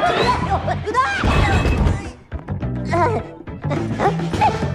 うわ